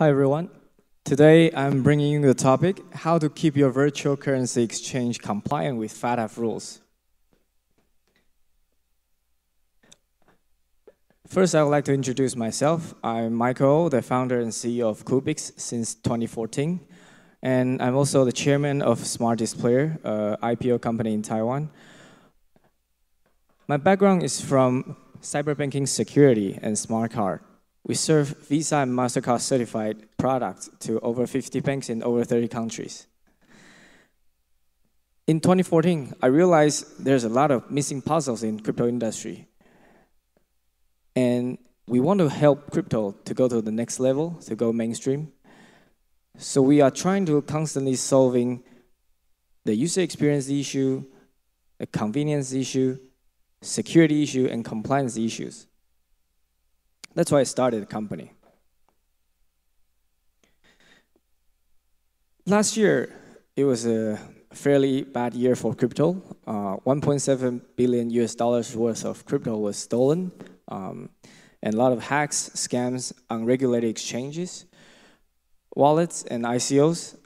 Hi, everyone. Today, I'm bringing you the topic, how to keep your virtual currency exchange compliant with FATF rules. First, I would like to introduce myself. I'm Michael, the founder and CEO of CoolBitX since 2014. And I'm also the chairman of Smart Displayer, an uh, IPO company in Taiwan. My background is from cyber banking security and smart card. We serve Visa and MasterCard certified products to over 50 banks in over 30 countries. In 2014, I realized there's a lot of missing puzzles in crypto industry. And we want to help crypto to go to the next level, to go mainstream. So we are trying to constantly solving the user experience issue, the convenience issue, security issue, and compliance issues. That's why I started the company. Last year, it was a fairly bad year for crypto. Uh, 1.7 billion US dollars worth of crypto was stolen, um, and a lot of hacks, scams, unregulated exchanges, wallets, and ICOs.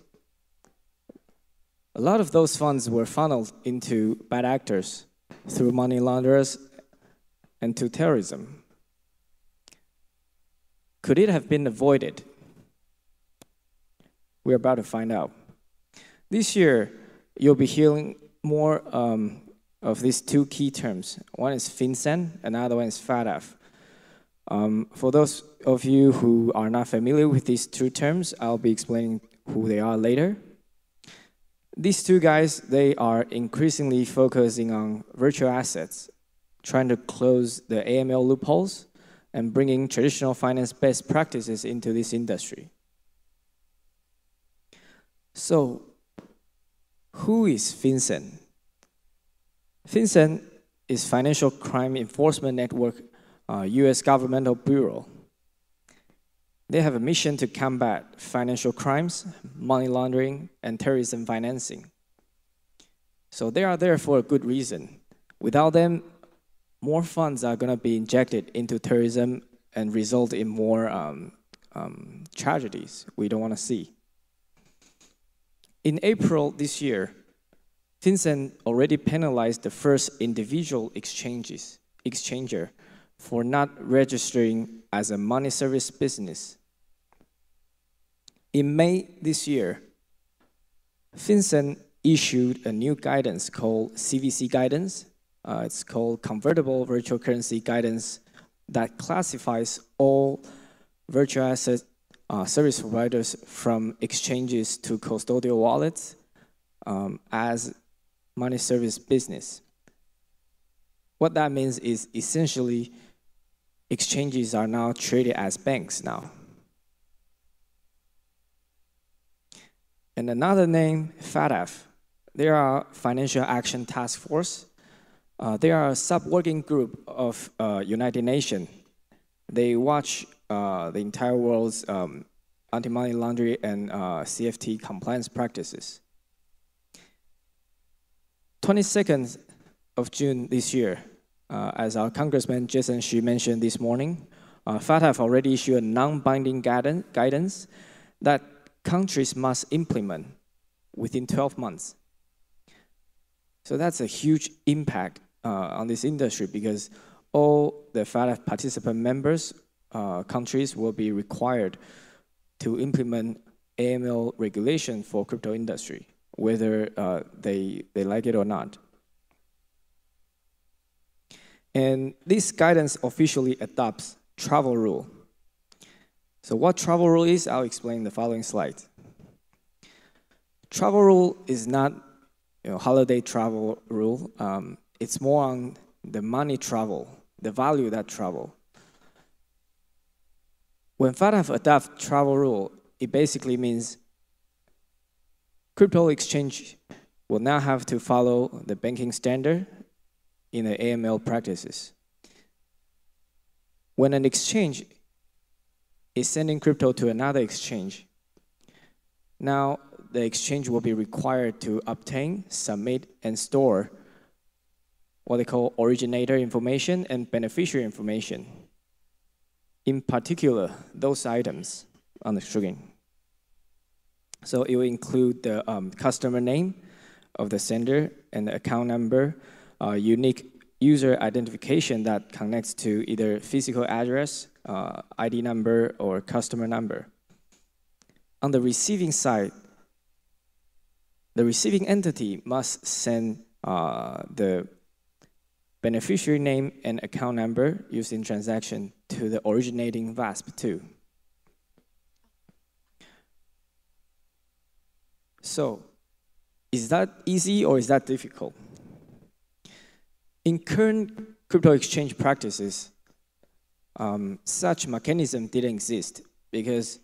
A lot of those funds were funneled into bad actors through money launderers and to terrorism. Could it have been avoided? We're about to find out. This year, you'll be hearing more um, of these two key terms. One is FinCEN, another one is FATF. Um, for those of you who are not familiar with these two terms, I'll be explaining who they are later. These two guys, they are increasingly focusing on virtual assets, trying to close the AML loopholes and bringing traditional finance best practices into this industry. So, who is FinCEN? FinCEN is Financial Crime Enforcement Network, uh, U.S. governmental bureau. They have a mission to combat financial crimes, money laundering, and terrorism financing. So they are there for a good reason. Without them, more funds are going to be injected into tourism and result in more um, um, tragedies we don't want to see. In April this year, FinCEN already penalized the first individual exchanges, exchanger for not registering as a money service business. In May this year, FinCEN issued a new guidance called CVC Guidance uh, it's called Convertible Virtual Currency Guidance that classifies all virtual asset uh, service providers from exchanges to custodial wallets um, as money service business. What that means is essentially exchanges are now treated as banks now. And another name, FATF. They are Financial Action Task Force. Uh, they are a sub-working group of uh, United Nations. They watch uh, the entire world's um, anti-money laundering and uh, CFT compliance practices. 22nd of June this year, uh, as our Congressman Jason Hsu mentioned this morning, FATF already issued a non-binding guidance that countries must implement within 12 months. So that's a huge impact uh, on this industry because all the FATF participant members uh, countries will be required to implement AML regulation for crypto industry, whether uh, they, they like it or not. And this guidance officially adopts travel rule. So what travel rule is, I'll explain in the following slide. Travel rule is not you know, holiday travel rule. Um, it's more on the money travel, the value that travel. When FATF adopt travel rule, it basically means crypto exchange will now have to follow the banking standard in the AML practices. When an exchange is sending crypto to another exchange, now the exchange will be required to obtain, submit, and store what they call originator information and beneficiary information. In particular, those items, on the screen. So it will include the um, customer name of the sender and the account number, uh, unique user identification that connects to either physical address, uh, ID number, or customer number. On the receiving side, the receiving entity must send uh, the beneficiary name and account number used in transaction to the originating VASP too. So, is that easy or is that difficult? In current crypto exchange practices, um, such mechanism didn't exist because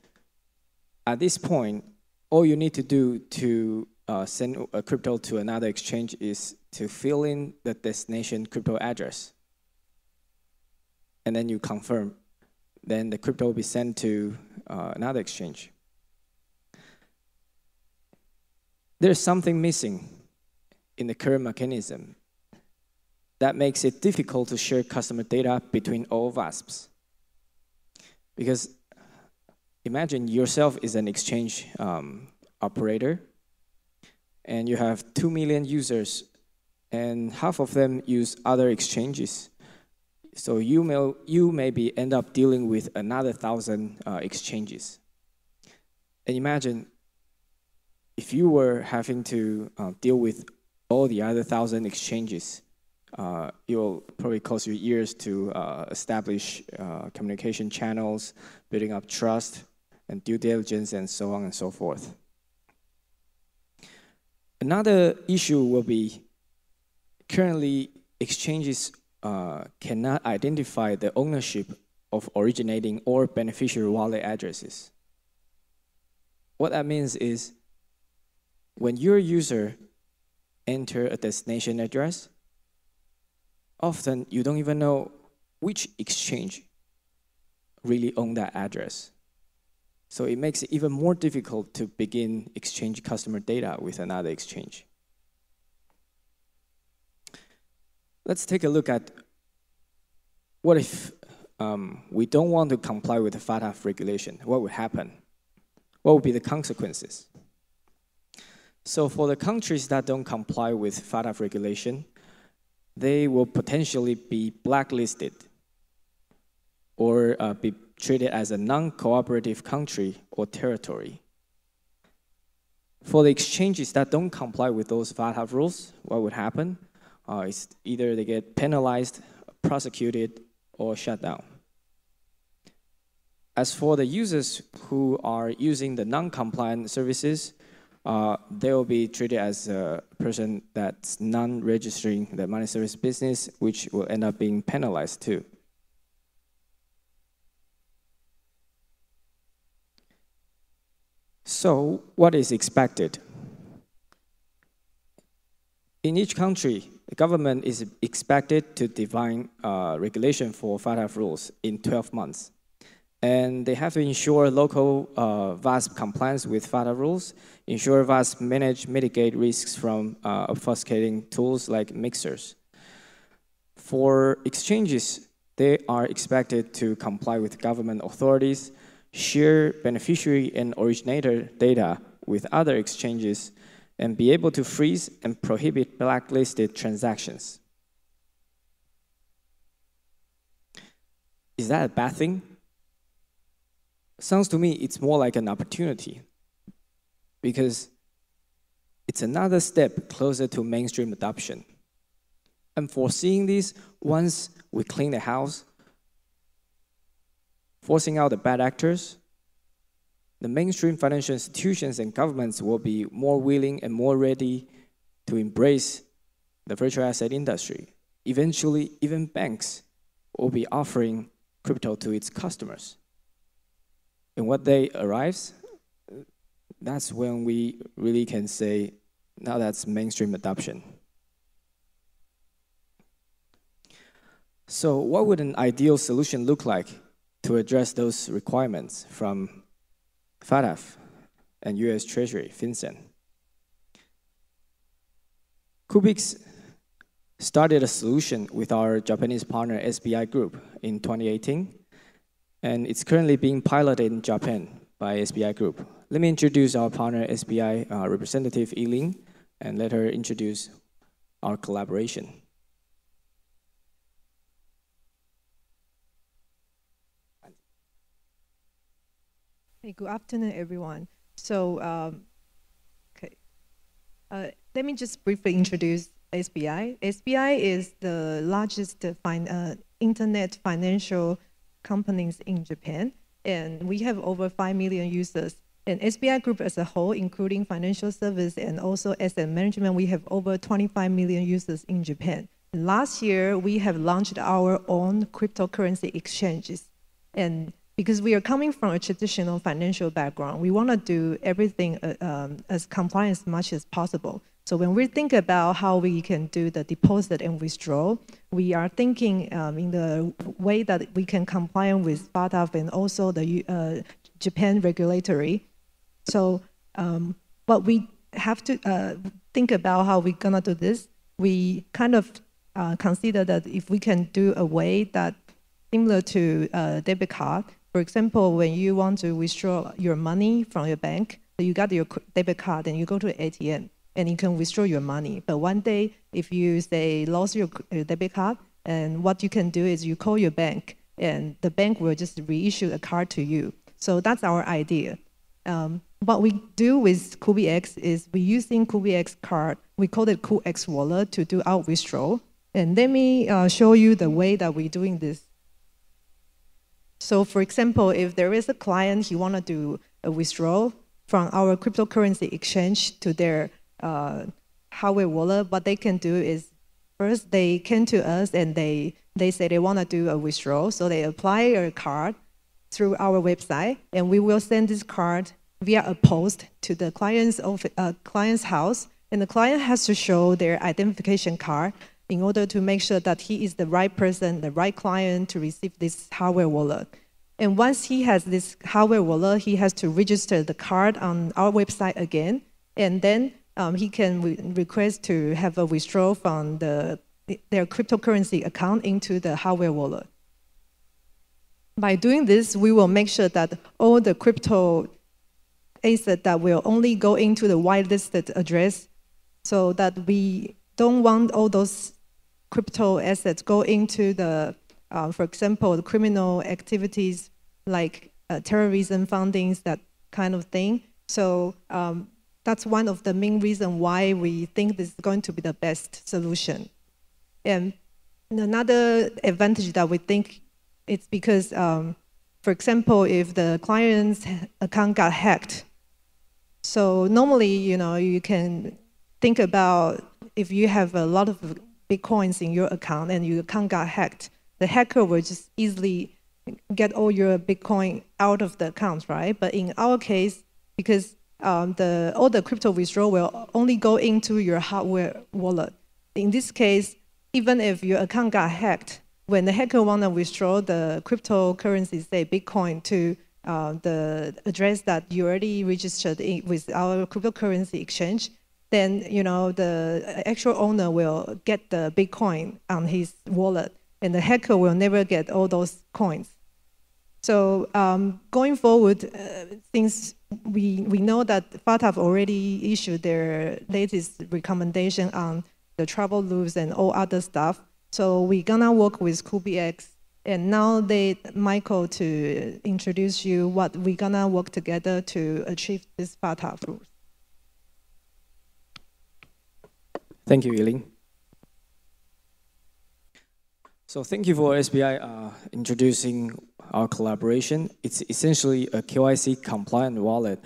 at this point, all you need to do to uh, send a crypto to another exchange is to fill in the destination crypto address. And then you confirm. Then the crypto will be sent to uh, another exchange. There's something missing in the current mechanism that makes it difficult to share customer data between all VASPs. Because imagine yourself is an exchange um, operator, and you have 2 million users, and half of them use other exchanges. So you may, you maybe end up dealing with another thousand uh, exchanges. And imagine if you were having to uh, deal with all the other thousand exchanges, uh, it will probably cost you years to uh, establish uh, communication channels, building up trust and due diligence, and so on and so forth. Another issue will be currently exchanges uh, cannot identify the ownership of originating or beneficiary wallet addresses. What that means is when your user enter a destination address, often you don't even know which exchange really own that address. So it makes it even more difficult to begin exchange customer data with another exchange. Let's take a look at what if um, we don't want to comply with the FATF regulation? What would happen? What would be the consequences? So for the countries that don't comply with FATF regulation, they will potentially be blacklisted or uh, be treated as a non-cooperative country or territory. For the exchanges that don't comply with those FATF rules, what would happen? Uh, is either they get penalized, prosecuted, or shut down. As for the users who are using the non-compliant services, uh, they will be treated as a person that's non-registering the money service business, which will end up being penalized too. So, what is expected? In each country, the government is expected to define uh, regulation for FATF rules in 12 months and they have to ensure local uh, VASP compliance with FATF rules, ensure VASP manage, mitigate risks from uh, obfuscating tools like mixers. For exchanges, they are expected to comply with government authorities, share beneficiary and originator data with other exchanges, and be able to freeze and prohibit blacklisted transactions. Is that a bad thing? sounds to me it's more like an opportunity because it's another step closer to mainstream adoption. And foreseeing this, once we clean the house, forcing out the bad actors, the mainstream financial institutions and governments will be more willing and more ready to embrace the virtual asset industry. Eventually, even banks will be offering crypto to its customers. And what day arrives, that's when we really can say, now that's mainstream adoption. So what would an ideal solution look like to address those requirements from FATF and US Treasury, FinCEN? CoolBitX started a solution with our Japanese partner SBI Group in 2018 and it's currently being piloted in Japan by SBI Group. Let me introduce our partner, SBI uh, representative Eileen, and let her introduce our collaboration. Hey, good afternoon, everyone. So, um, okay, uh, let me just briefly introduce SBI. SBI is the largest fin uh, internet financial companies in Japan, and we have over 5 million users. And SBI Group as a whole, including financial service and also asset management, we have over 25 million users in Japan. Last year, we have launched our own cryptocurrency exchanges. And because we are coming from a traditional financial background, we want to do everything uh, um, as compliant as much as possible. So when we think about how we can do the deposit and withdrawal, we are thinking um, in the way that we can comply with FATF and also the uh, Japan regulatory. So um, what we have to uh, think about how we're gonna do this, we kind of uh, consider that if we can do a way that similar to uh, debit card, for example, when you want to withdraw your money from your bank, you got your debit card and you go to the ATM and you can withdraw your money. But one day, if you say lost your debit card, and what you can do is you call your bank and the bank will just reissue a card to you. So that's our idea. Um, what we do with CoolBitX is we using CoolBitX card, we call it KuX wallet to do our withdrawal. And let me uh, show you the way that we're doing this. So for example, if there is a client, he want to do a withdrawal from our cryptocurrency exchange to their uh, hardware wallet, what they can do is first they came to us and they, they say they want to do a withdrawal. So they apply a card through our website and we will send this card via a post to the client's, uh, client's house. And the client has to show their identification card in order to make sure that he is the right person, the right client to receive this hardware wallet. And once he has this hardware wallet, he has to register the card on our website again. And then um, he can re request to have a withdrawal from the, their cryptocurrency account into the hardware wallet. By doing this, we will make sure that all the crypto asset that will only go into the whitelisted address so that we don't want all those crypto assets go into the, uh, for example, the criminal activities like uh, terrorism fundings, that kind of thing. So um, that's one of the main reasons why we think this is going to be the best solution. And another advantage that we think it's because, um, for example, if the client's account got hacked, so normally, you know, you can think about if you have a lot of bitcoins in your account and your account got hacked, the hacker will just easily get all your bitcoin out of the account, right? But in our case, because um, the, all the crypto withdrawal will only go into your hardware wallet. In this case, even if your account got hacked, when the hacker want to withdraw the cryptocurrency, say Bitcoin, to uh, the address that you already registered in, with our cryptocurrency exchange, then you know the actual owner will get the Bitcoin on his wallet, and the hacker will never get all those coins. So um, going forward, uh, since we, we know that FATF already issued their latest recommendation on the travel loops and all other stuff, so we're gonna work with CoolBitX. And now they Michael to introduce you what we're gonna work together to achieve this FATF rules. Thank you, Yiling. So thank you for SBI uh, introducing our collaboration. It's essentially a KYC compliant wallet,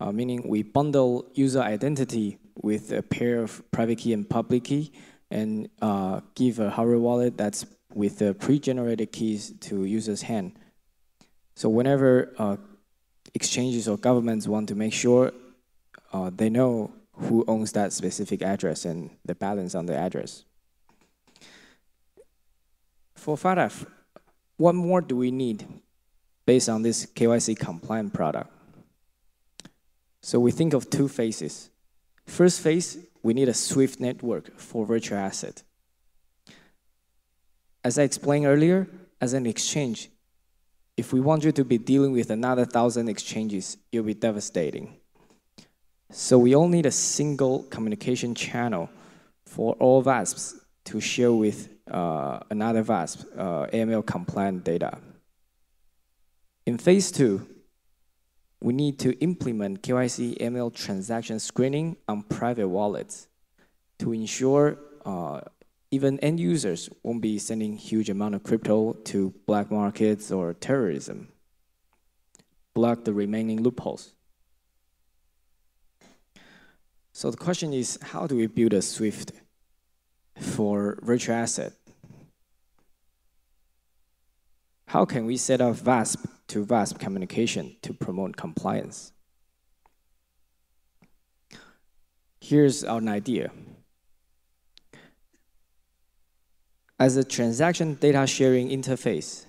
uh, meaning we bundle user identity with a pair of private key and public key and uh, give a hardware wallet that's with the pre-generated keys to user's hand. So whenever uh, exchanges or governments want to make sure uh, they know who owns that specific address and the balance on the address. For FATF, what more do we need based on this KYC compliant product? So we think of two phases. First phase, we need a SWIFT network for virtual asset. As I explained earlier, as an exchange, if we want you to be dealing with another thousand exchanges, it'll be devastating. So we all need a single communication channel for all VASPs to share with uh, another VASP, uh, AML compliant data. In phase two, we need to implement KYC AML transaction screening on private wallets to ensure uh, even end users won't be sending huge amount of crypto to black markets or terrorism. Block the remaining loopholes. So the question is, how do we build a SWIFT for virtual asset? How can we set up VASP to VASP communication to promote compliance? Here's an idea. As a transaction data sharing interface,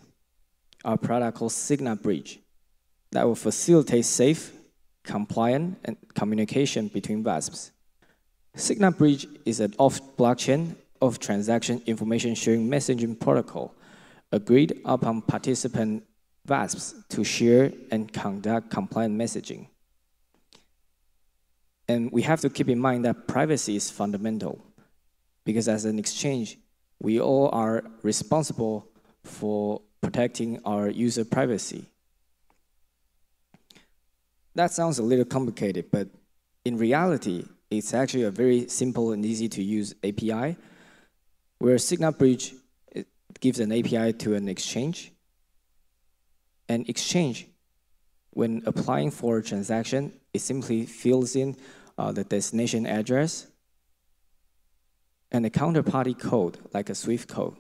our product called Sygna Bridge that will facilitate safe, compliant, and communication between VASPs. Sygna Bridge is an off-blockchain of transaction information sharing messaging protocol agreed upon participant VASPs to share and conduct compliant messaging. And we have to keep in mind that privacy is fundamental because as an exchange, we all are responsible for protecting our user privacy. That sounds a little complicated, but in reality, it's actually a very simple and easy to use API where Sygna Bridge gives an API to an exchange. An exchange, when applying for a transaction, it simply fills in uh, the destination address and a counterparty code, like a SWIFT code,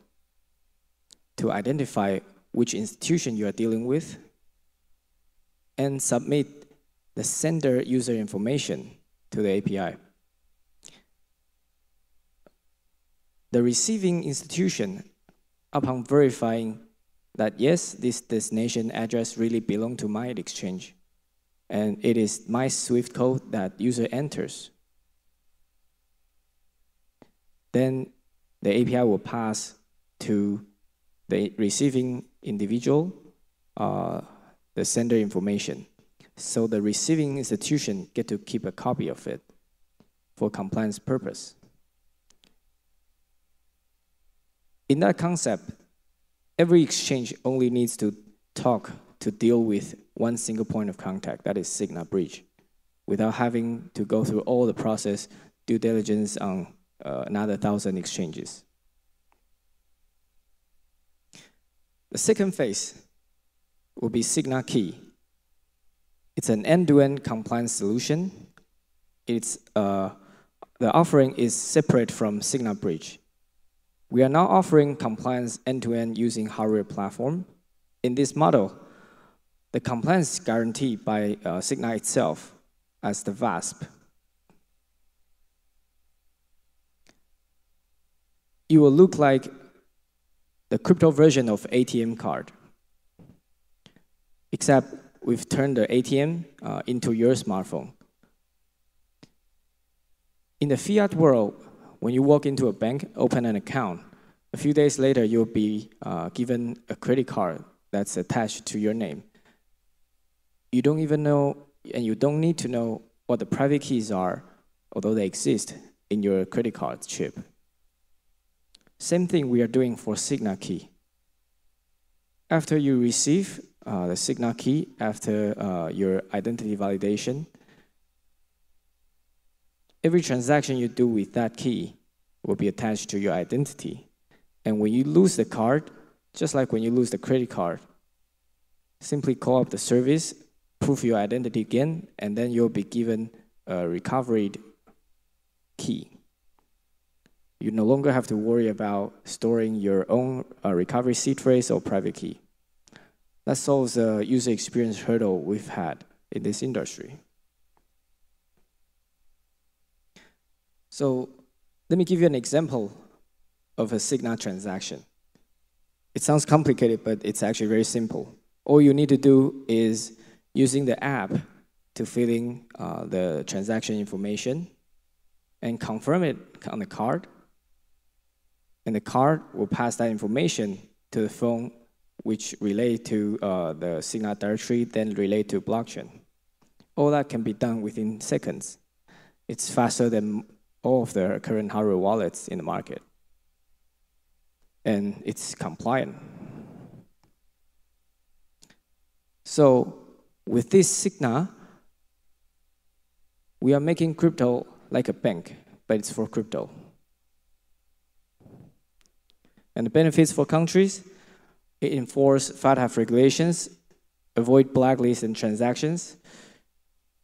to identify which institution you are dealing with, and submit the sender user information to the API. The receiving institution, upon verifying that yes, this destination address really belongs to my exchange, and it is my SWIFT code that user enters, then the API will pass to the receiving individual uh, the sender information. So the receiving institution get to keep a copy of it for compliance purpose. In that concept, every exchange only needs to talk to deal with one single point of contact, that is Sygna Bridge, without having to go through all the process, due diligence on uh, another thousand exchanges. The second phase will be Sygna Key. It's an end-to-end compliance solution. It's, uh, the offering is separate from Sygna Bridge. We are now offering compliance end-to-end using hardware platform. In this model, the compliance is guaranteed by uh, Sygna itself as the VASP. it will look like the crypto version of ATM card, except we've turned the ATM uh, into your smartphone. In the fiat world, when you walk into a bank, open an account, a few days later, you'll be uh, given a credit card that's attached to your name. You don't even know, and you don't need to know what the private keys are, although they exist in your credit card chip. Same thing we are doing for Sygna key. After you receive uh, the Sygna key, after uh, your identity validation, every transaction you do with that key will be attached to your identity. And when you lose the card, just like when you lose the credit card, simply call up the service, prove your identity again, and then you'll be given a recovered key you no longer have to worry about storing your own uh, recovery seed phrase or private key. That solves the user experience hurdle we've had in this industry. So let me give you an example of a Sygna transaction. It sounds complicated, but it's actually very simple. All you need to do is using the app to fill in uh, the transaction information and confirm it on the card and the card will pass that information to the phone which relate to uh, the Sygna directory, then relate to blockchain. All that can be done within seconds. It's faster than all of the current hardware wallets in the market. And it's compliant. So with this Sygna, we are making crypto like a bank, but it's for crypto. And the benefits for countries, it enforce FATF regulations, avoid blacklists and transactions,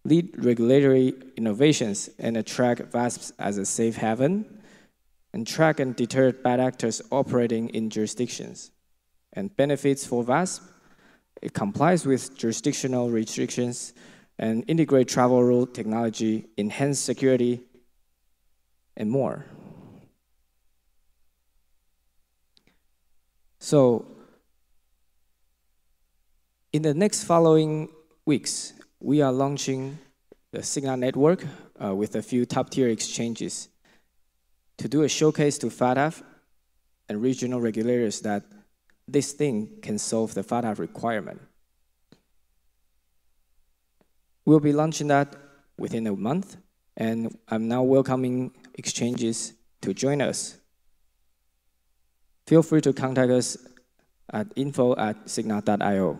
lead regulatory innovations, and attract VASPs as a safe haven, and track and deter bad actors operating in jurisdictions. And benefits for VASP, it complies with jurisdictional restrictions and integrate travel rule technology, enhance security, and more. So in the next following weeks, we are launching the Sygna network uh, with a few top-tier exchanges to do a showcase to FATF and regional regulators that this thing can solve the FATF requirement. We'll be launching that within a month, and I'm now welcoming exchanges to join us feel free to contact us at info at sygna.io.